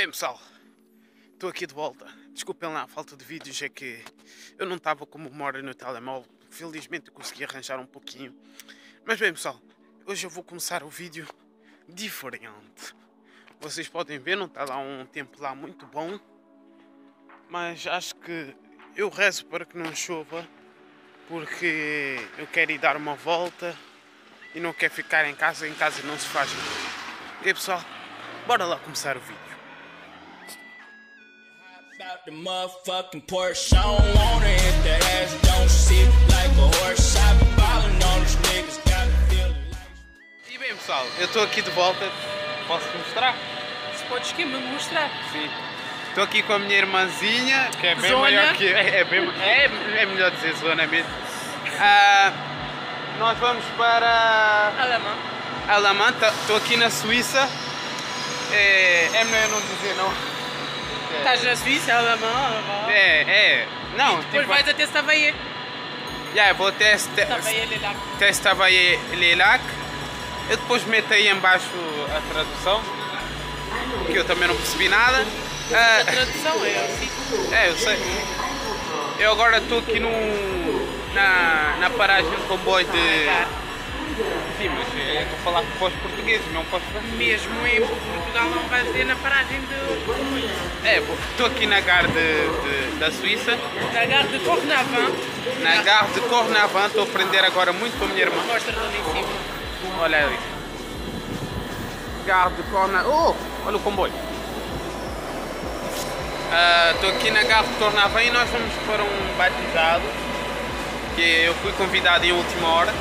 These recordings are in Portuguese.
Bem pessoal, estou aqui de volta. Desculpem lá a falta de vídeos, é que eu não estava com memória no telemóvel. Felizmente consegui arranjar um pouquinho. Mas bem pessoal, hoje eu vou começar o vídeo diferente. Vocês podem ver, não está lá um tempo lá muito bom. Mas acho que eu rezo para que não chova. Porque eu quero ir dar uma volta e não quero ficar em casa. Em casa não se faz nada. Ok pessoal, bora lá começar o vídeo. Out the motherfucking Porsche, I don't wanna hit the ass, don't sit like a horse. I be ballin' on these niggas. E bem pessoal, eu estou aqui de volta. Posso mostrar? Se podes que me mostrar. Sim. Estou aqui com a minha irmãzinha, que é bem Zona. maior que é, é, bem, é, é melhor dizer zona mesmo. Ah, nós vamos para Alemão. Alamã, estou aqui na Suíça. É, é melhor eu não dizer não. Estás na Suíça, alemão, alemão. É, é. Não, Depois tipo, vais até Savaia. yeah, vou Lelac. Testava aí Lilac. Eu depois meto aí embaixo a tradução. Que eu também não percebi nada. A Ah, tradução é assim. É, eu sei. Eu agora estou aqui no, na, na paragem do comboio de. Sim, mas eu estou a falar para os portugueses, não para os franceses. Mesmo em Portugal não vais ver na paragem de... É, estou aqui na gare de, de- da Suíça, da gare de Cornavin. na gare de Cornavin. Estou a aprender agora muito com a minha irmã. Mostra ali em cima. Olha ali. Gare de Cornavin. Oh, olha o comboio. Estou aqui na gare de Cornavin e nós vamos para um batizado. Que eu fui convidado em última hora.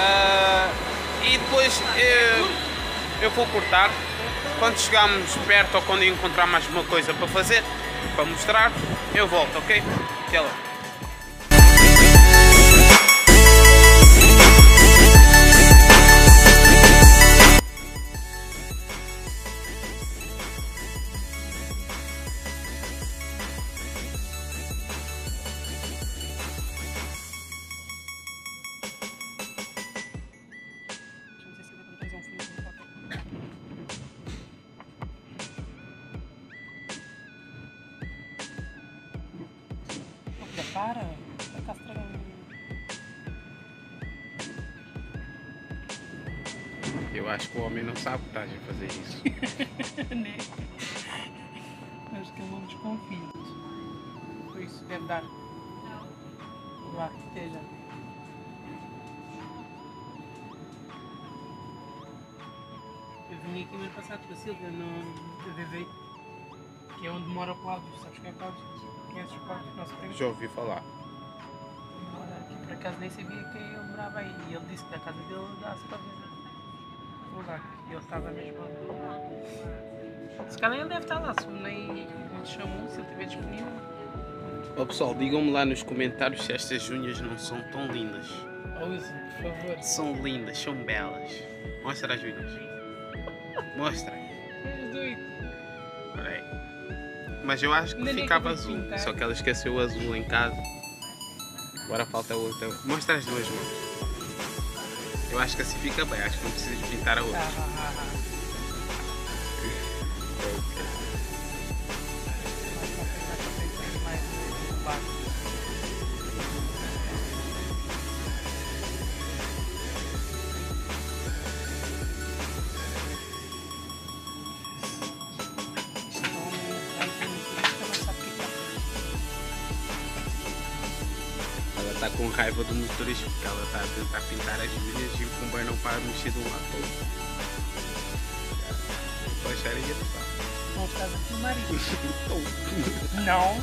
Ah, e depois eu, eu vou cortar. Quando chegarmos perto ou quando encontrar mais uma coisa para fazer, para mostrar, eu volto, ok? Até lá. Para, vai cá estragar Eu acho que o homem não sabe que estás a fazer isso. né? Acho que ele não desconfia. Por isso deve dar. Lá, esteja. Eu vim aqui mês passado com a Silvia no TVV, que é onde mora o Cláudio. Sabes quem é o Cláudio? Conheces o nosso primo? Já ouvi falar. Mora aqui, por acaso nem sabia que ele morava aí. E ele disse que a casa dele dá-se para ver. Vou lá, que ele estava mesmo lá. Se calhar ele deve estar lá, se nem ele te chamou, se ele estiver disponível. Ó pessoal, digam-me lá nos comentários se estas unhas não são tão lindas. Ouça, por favor. São lindas, são belas. Mostra as unhas. Mostra. Olha aí. Mas eu acho que ficava azul. pintar. Só que ela esqueceu o azul em casa. Agora falta outra. Mostra as duas mãos. Eu acho que assim fica bem. Acho que não precisa de pintar a outra. vá, vá, vá. Tá com raiva do motorista porque ela tá a tentar pintar as unhas e o comboio não para de mexer de um lado para o outro. Vou achar engraçado. Não estás a filmar isso? Não.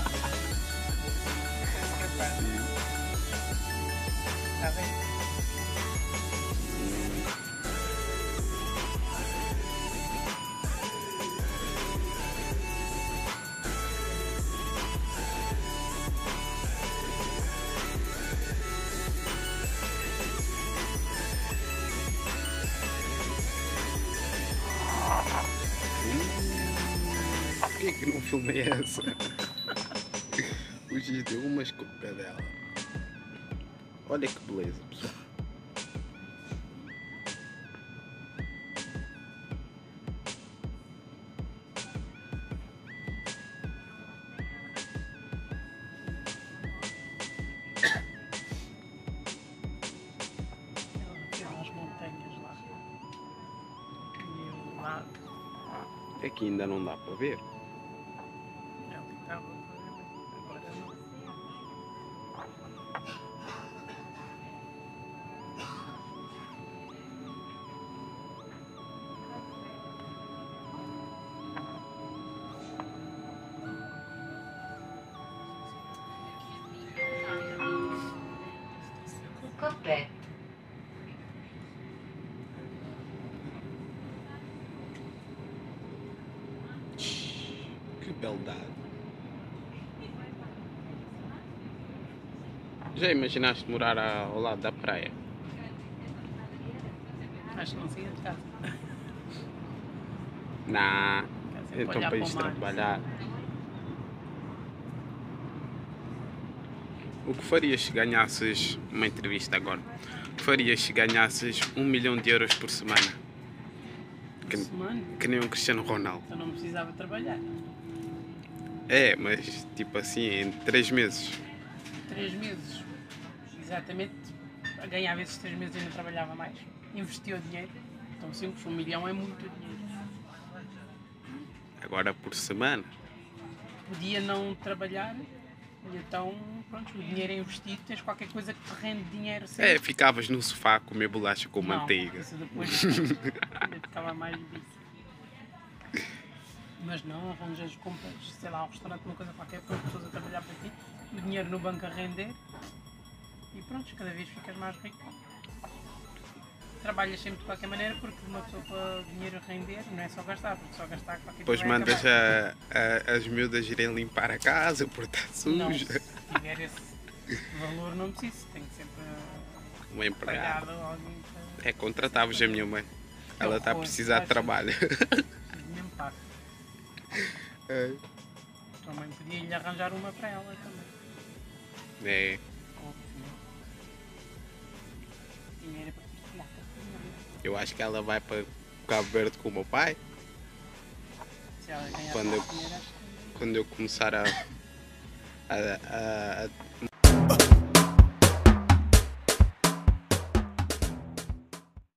Está bem? que não filmei essa. O Giz é deu uma escopeta dela. Olha que beleza, pessoal. É que ainda não dá para ver. Completo. Que beldade. Já imaginaste morar ao lado da praia? Acho que não saía de casa. Sempre Então olhar para ir trabalhar. O que farias se ganhasses uma entrevista agora? O que farias se ganhasses um milhão de euros por semana? Que, Semana, que nem um Cristiano Ronaldo. eu não precisava trabalhar. É, mas tipo assim, em três meses. Três meses, exatamente, ganhava esses três meses e não trabalhava mais. Investia o dinheiro. Então simples, um milhão é muito dinheiro. Agora por semana. Podia não trabalhar, e então pronto, o dinheiro é investido, tens qualquer coisa que te rende dinheiro É, sempre. ficavas no sofá a comer bolacha com Não, manteiga. Isso depois ficava mais difícil. Mas não, arranjas, compras, sei lá, um restaurante, uma coisa qualquer, pões pessoas a trabalhar para ti, o dinheiro no banco a render e pronto, cada vez ficas mais rico. Trabalhas sempre de qualquer maneira porque uma pessoa para dinheiro render não é só gastar, porque só gastar qualquer Depois vai mandas a, a- as miúdas irem limpar a casa por estar Não, suja. se tiver esse valor não preciso, tenho sempre Uma empregada. para É, contratavas a minha mãe. Ela está a precisar de trabalho. É. Mãe podia lhe arranjar uma para ela também. É. Dinheiro para partilhar. Eu acho que ela vai para Cabo Verde com o meu pai. Se ela ganhar Quando eu- dinheiro, acho que Quando eu começar a, a, a- a